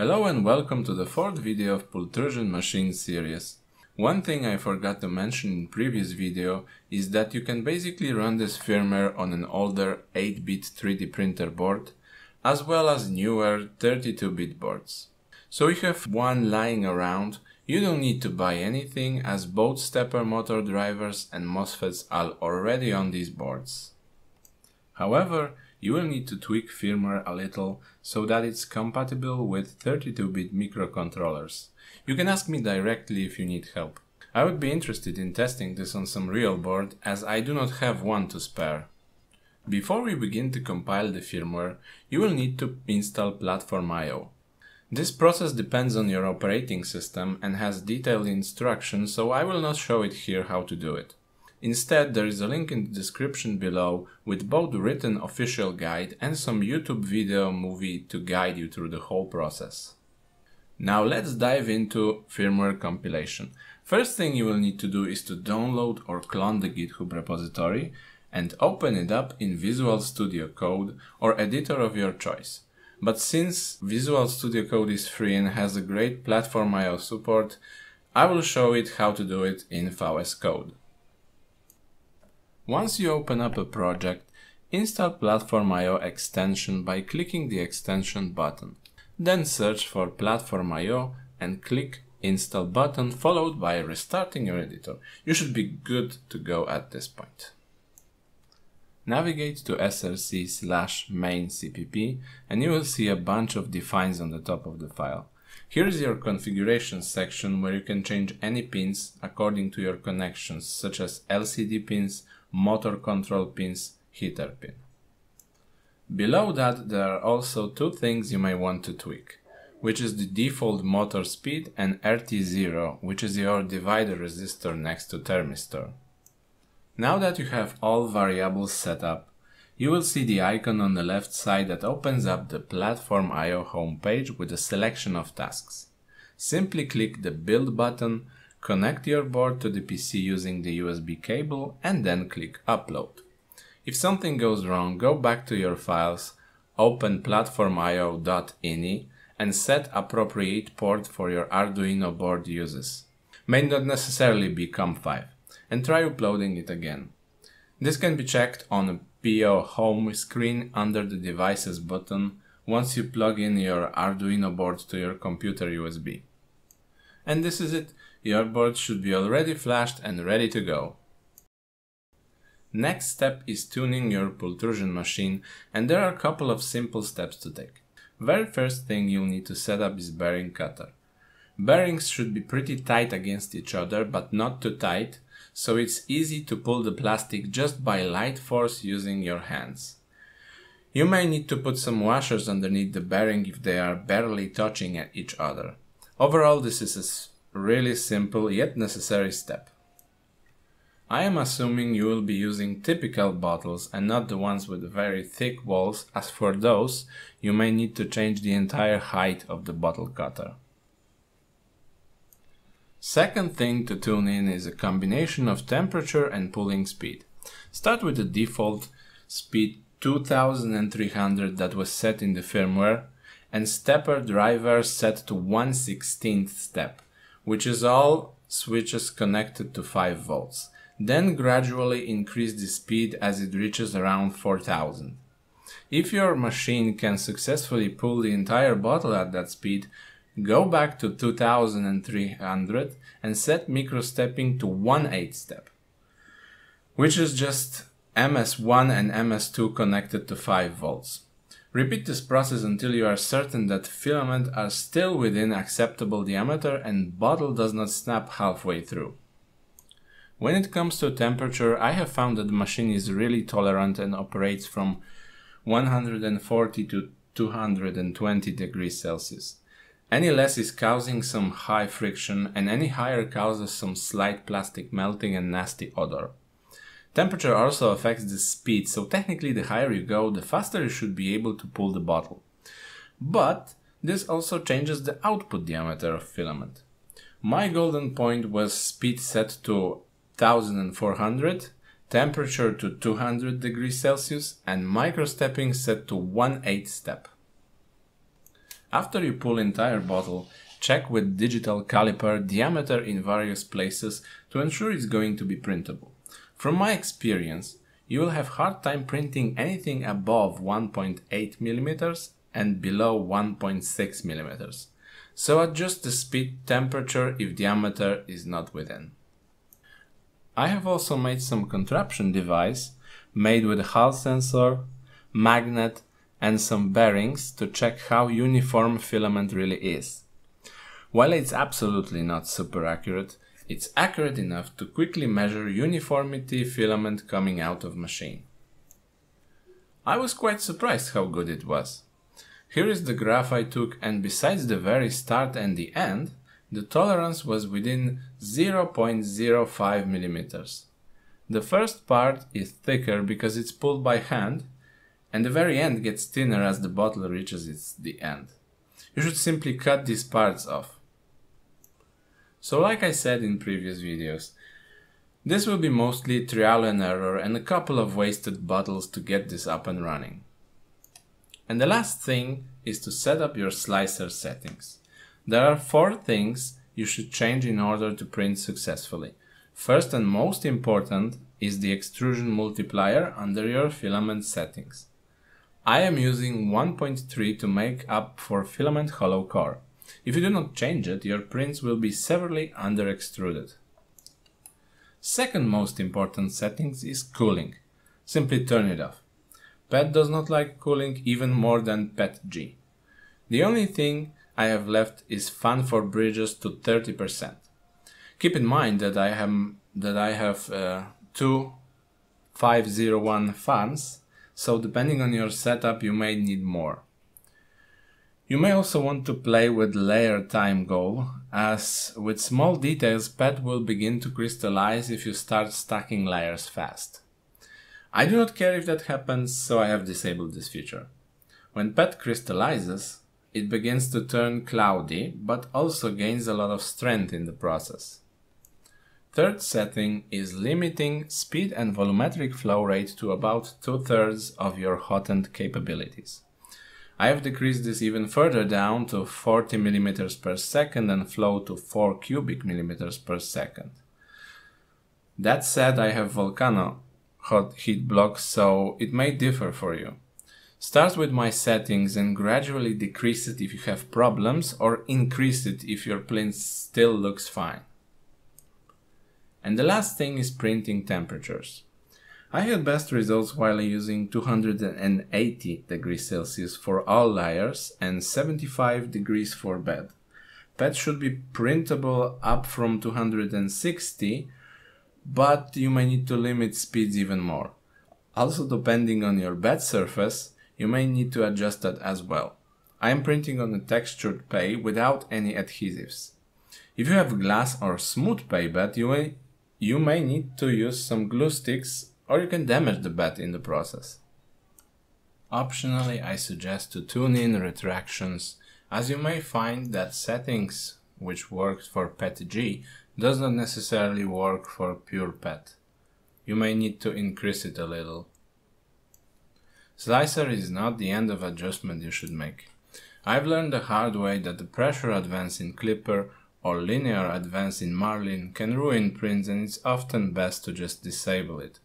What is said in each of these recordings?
Hello and welcome to the fourth video of Pultrusion Machine series. One thing I forgot to mention in previous video is that you can basically run this firmware on an older 8-bit 3D printer board as well as newer 32-bit boards. So if you have one lying around, you don't need to buy anything as both stepper motor drivers and MOSFETs are already on these boards. However, you will need to tweak firmware a little so that it's compatible with 32-bit microcontrollers. You can ask me directly if you need help. I would be interested in testing this on some real board as I do not have one to spare. Before we begin to compile the firmware, you will need to install Platform.io. This process depends on your operating system and has detailed instructions, so I will not show it here how to do it. Instead, there is a link in the description below with both written official guide and some YouTube video movie to guide you through the whole process. Now let's dive into firmware compilation. First thing you will need to do is to download or clone the GitHub repository and open it up in Visual Studio Code or editor of your choice. But since Visual Studio Code is free and has a great platform IO support, I will show it how to do it in VS Code. Once you open up a project, install Platform IO extension by clicking the extension button. Then search for Platform IO and click install button followed by restarting your editor. You should be good to go at this point. Navigate to src slash main cpp and you will see a bunch of defines on the top of the file. Here is your configuration section where you can change any pins according to your connections such as LCD pins, motor control pins, heater pin. Below that there are also two things you may want to tweak, which is the default motor speed and RT0, which is your divider resistor next to thermistor. Now that you have all variables set up, you will see the icon on the left side that opens up the Platform IO homepage with a selection of tasks. Simply click the Build button Connect your board to the PC using the USB cable and then click Upload. If something goes wrong, go back to your files, open platformio.ini and set appropriate port for your Arduino board uses. May not necessarily be COM5 and try uploading it again. This can be checked on a PO home screen under the devices button once you plug in your Arduino board to your computer USB. And this is it. Your board should be already flashed and ready to go. Next step is tuning your pultrusion machine and there are a couple of simple steps to take. Very first thing you'll need to set up is bearing cutter. Bearings should be pretty tight against each other but not too tight, so it's easy to pull the plastic just by light force using your hands. You may need to put some washers underneath the bearing if they are barely touching at each other. Overall this is a really simple yet necessary step. I am assuming you will be using typical bottles and not the ones with very thick walls as for those you may need to change the entire height of the bottle cutter. Second thing to tune in is a combination of temperature and pulling speed. Start with the default speed 2300 that was set in the firmware and stepper driver set to 1 16th step, which is all switches connected to 5 volts. Then gradually increase the speed as it reaches around 4000. If your machine can successfully pull the entire bottle at that speed, go back to 2300 and set microstepping to 1 8 step, which is just MS1 and MS2 connected to 5 volts. Repeat this process until you are certain that filament are still within acceptable diameter and bottle does not snap halfway through. When it comes to temperature, I have found that the machine is really tolerant and operates from 140 to 220 degrees Celsius. Any less is causing some high friction and any higher causes some slight plastic melting and nasty odor. Temperature also affects the speed, so technically the higher you go, the faster you should be able to pull the bottle. But this also changes the output diameter of filament. My golden point was speed set to 1400, temperature to 200 degrees Celsius and microstepping set to 1 8 step. After you pull entire bottle, check with digital caliper diameter in various places to ensure it's going to be printable. From my experience, you will have hard time printing anything above 1.8 mm and below 1.6 mm. So adjust the speed temperature if diameter is not within. I have also made some contraption device made with a Hall sensor, magnet and some bearings to check how uniform filament really is. While it's absolutely not super accurate, it's accurate enough to quickly measure uniformity filament coming out of machine. I was quite surprised how good it was. Here is the graph I took and besides the very start and the end, the tolerance was within 0.05 millimeters. The first part is thicker because it's pulled by hand and the very end gets thinner as the bottle reaches its the end. You should simply cut these parts off. So like I said in previous videos, this will be mostly trial and error and a couple of wasted bottles to get this up and running. And the last thing is to set up your slicer settings. There are four things you should change in order to print successfully. First and most important is the extrusion multiplier under your filament settings. I am using 1.3 to make up for filament hollow core. If you do not change it, your prints will be severely under extruded. Second most important settings is cooling. Simply turn it off. PET does not like cooling even more than PET-G. The only thing I have left is fan for bridges to 30%. Keep in mind that I have, that I have uh, two 501 fans, so depending on your setup you may need more. You may also want to play with layer time goal, as with small details PET will begin to crystallize if you start stacking layers fast. I do not care if that happens, so I have disabled this feature. When PET crystallizes, it begins to turn cloudy, but also gains a lot of strength in the process. Third setting is limiting speed and volumetric flow rate to about two-thirds of your hotend capabilities. I have decreased this even further down to 40 mm per second and flow to 4 cubic millimeters per second. That said, I have Volcano hot heat blocks, so it may differ for you. Start with my settings and gradually decrease it if you have problems or increase it if your print still looks fine. And the last thing is printing temperatures. I had best results while using 280 degrees Celsius for all layers and 75 degrees for bed. PET should be printable up from 260, but you may need to limit speeds even more. Also depending on your bed surface, you may need to adjust that as well. I am printing on a textured PEI without any adhesives. If you have glass or smooth PEI bed, you may, you may need to use some glue sticks or you can damage the bat in the process. Optionally, I suggest to tune in retractions as you may find that settings which works for PETG does not necessarily work for pure PET. You may need to increase it a little. Slicer is not the end of adjustment you should make. I've learned the hard way that the pressure advance in Klipper or linear advance in Marlin can ruin prints and it's often best to just disable it.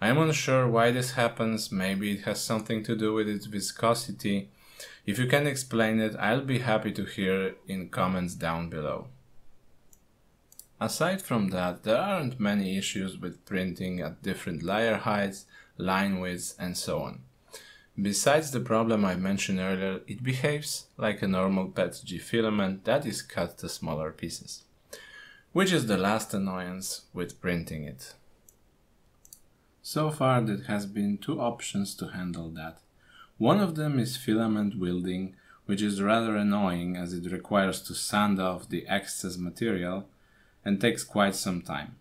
I am unsure why this happens, maybe it has something to do with its viscosity. If you can explain it, I'll be happy to hear in comments down below. Aside from that, there aren't many issues with printing at different layer heights, line widths and so on. Besides the problem I mentioned earlier, it behaves like a normal PETG filament that is cut to smaller pieces. Which is the last annoyance with printing it. So far there has been two options to handle that. One of them is filament welding, which is rather annoying as it requires to sand off the excess material and takes quite some time.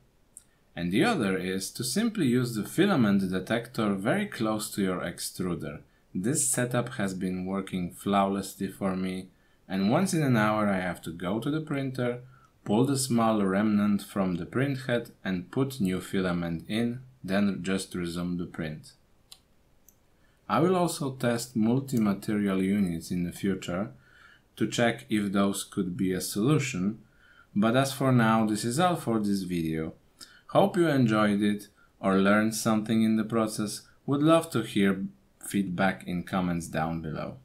And the other is to simply use the filament detector very close to your extruder. This setup has been working flawlessly for me and once in an hour I have to go to the printer, pull the small remnant from the printhead and put new filament in then just resume the print. I will also test multi-material units in the future to check if those could be a solution. But as for now, this is all for this video. Hope you enjoyed it or learned something in the process. Would love to hear feedback in comments down below.